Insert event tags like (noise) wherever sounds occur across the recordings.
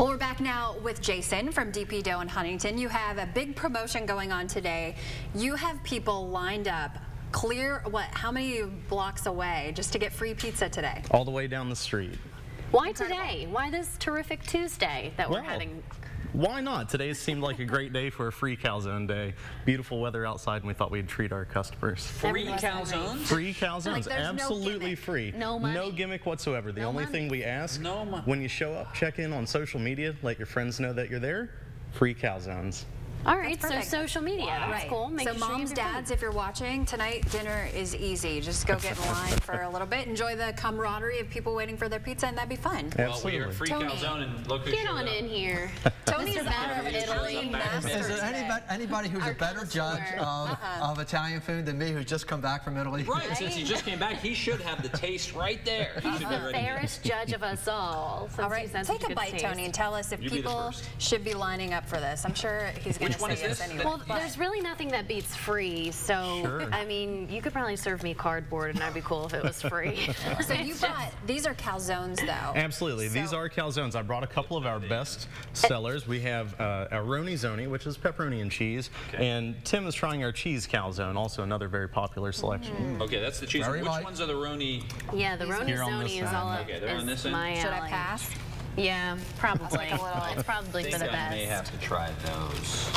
Well, we're back now with Jason from DP Dough in Huntington. You have a big promotion going on today. You have people lined up clear, what, how many blocks away just to get free pizza today? All the way down the street. Why Incredible. today? Why this terrific Tuesday that we're Well, having? Why not? Today seemed like a great day for a free calzone day. Beautiful weather outside, and we thought we'd treat our customers. Free calzones? Free calzones, Like, there's no absolutely free. No money. No gimmick whatsoever. The No only money. thing we ask No when you show up, check in on social media, let your friends know that you're there. Free calzones. All right, so social media. That's Right. cool. Make so sure moms, have your dads, if you're watching, tonight dinner is easy. Just go get in line for a little bit. Enjoy the camaraderie of people waiting for their pizza, and that'd be fun. Well, we Absolutely. are free Tony. calzone and look who Get on up. in here. (laughs) Tony's Mr. a Master of Italy. Italian Is master Is there anybody, anybody who's Our a better judge of, Uh-uh. of Italian food than me who's just come back from Italy? Right, since he just came back, he should have the taste right there. He He's should be the ready to- fairest judge of us all. since All he right, said take such a bite, taste. Tony, and tell us if You be people first. should be lining up for this. I'm sure he's going to Which one is this? anyway. Well, there's really nothing that beats free, so Sure. I mean, you could probably serve me cardboard, and I'd be cool if it was free. (laughs) So you brought these are calzones though. Absolutely. These are calzones. I brought a couple of our best sellers. We have uh, our Roni Zoni, which is pepperoni and cheese, Okay. and Tim is trying our cheese calzone, also another very popular selection. Okay, that's the cheese. Very Which light. ones are the Roni? yeah, the Roni Here on this Zoni is side. all up. Okay, they're on this end? my Should I alley. pass? Yeah, probably. like a little- it's (laughs) probably for think the I may have to try those.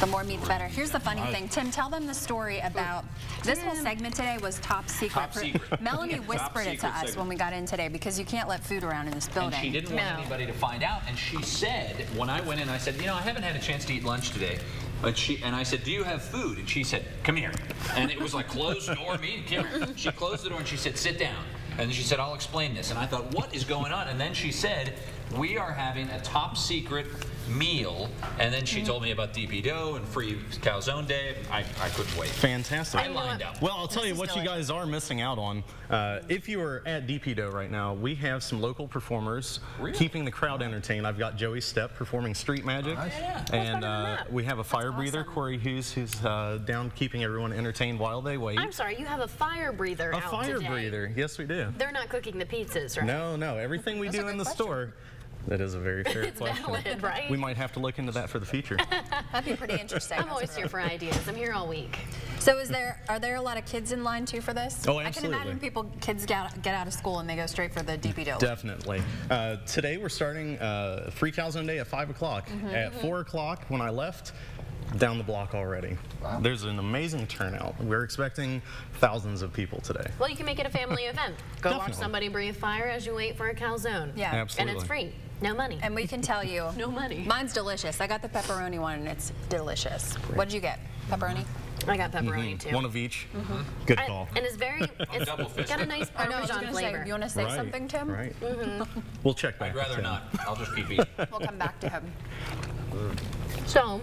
The more meat, the better. Here's the funny thing. Tim, tell them the story about this whole segment today was top secret. Top secret. (laughs) Melanie (laughs) Top whispered it to us segment. when we got in today because you can't let food around in this building. And she didn't want No. anybody to find out. And she said, when I went in, I said, you know, I haven't had a chance to eat lunch today. But she and I said, do you have food? And she said, come here. And it was like closed door meeting. Come here. She closed the door and she said, sit down. And she said, I'll explain this. And I thought, what is going on? And then she said, we are having a top secret meal. And then she told me about DP Dough and free calzone day. I, I couldn't wait. Fantastic. I lined up. Well, I'll tell This you what you guys are missing out on. Uh, if you are at DP Dough right now, we have some local performers Really? keeping the crowd entertained. I've got Joey Stepp performing Street Magic. Nice. Yeah. And better than uh, that? we have a fire breather, awesome. Corey Hughes, who's uh, down keeping everyone entertained while they wait. I'm sorry, you have a fire breather a out fire today. breather. Yes, we do. They're not cooking the pizzas, right? No, no. Everything we do in the question. store. That is a very (laughs) fair It's question. valid, right? We might have to look into that for the future. (laughs) That'd be pretty interesting. I'm always here for ideas. I'm here all week. So is there are there a lot of kids in line too for this? Oh, absolutely. I can imagine people kids get out, get out of school and they go straight for the DP dough. Definitely. Uh, today we're starting uh, Free Calzone Day at 5 o'clock. Mm-hmm. At 4 o'clock, when I left, down the block already. There's an amazing turnout. We're expecting thousands of people today. Well, you can make it a family (laughs) event. Go watch somebody breathe fire as you wait for a calzone. Yeah. Absolutely. And it's free. No money. And we can tell you, (laughs) No money. Mine's delicious. I got the pepperoni one and it's delicious. What did you get? Pepperoni? I got pepperoni too. Mm-hmm. One of each. Mm-hmm. Good I- call. and it's very, (laughs) it's double fisted. got a nice I know. I was Parmesan gonna say, flavor. you want to say right. something, Tim? Right. Mm-hmm. We'll check back. I'd rather Tim. not. I'll just keep eating. We'll come back to him. So,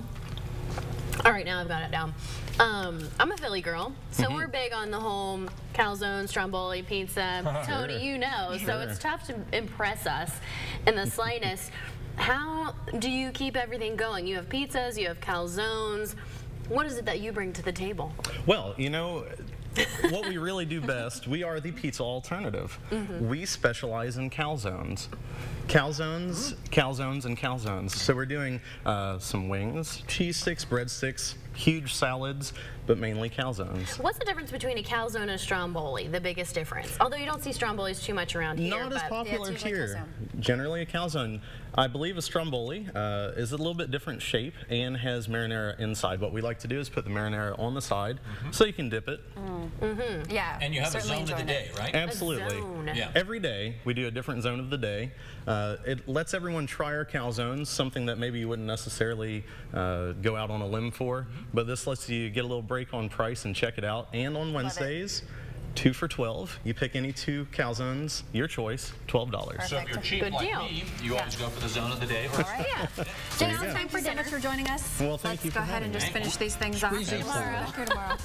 all right, now I've got it down. Um, I'm a Philly girl, so Mm-hmm. we're big on the home calzone, stromboli, pizza. (laughs) Tony, you know, so it's tough to impress us in the slightest. How do you keep everything going? You have pizzas, you have calzones. What is it that you bring to the table? Well, you know, what we really do best, we are the pizza alternative. Mm-hmm. We specialize in calzones. Calzones, calzones, and calzones. So we're doing uh, some wings, cheese sticks, breadsticks, huge salads, but mainly calzones. What's the difference between a calzone and a stromboli? The biggest difference. Although you don't see strombolis too much around here. Not as popular usually here. Generally a calzone. I believe a stromboli uh, is a little bit different shape and has marinara inside. What we like to do is put the marinara on the side so you can dip it. Mm-hmm. Yeah. And you have a certainly zone of the day, right? Absolutely. Yeah. Every day we do a different zone of the day. Uh, it lets everyone try our calzones, something that maybe you wouldn't necessarily uh, go out on a limb for. But this lets you get a little break on price and check it out. And on Wednesdays, two for 12. You pick any two calzones, your choice, $12. So if you're cheap Good like deal. me, you always go for the zone of the day. All right. Yeah. Jason, Now thank it's time you for so dinner. much for joining us. Well, thank Let's you go ahead and just finish these things off. Squeeze it Tomorrow. here tomorrow.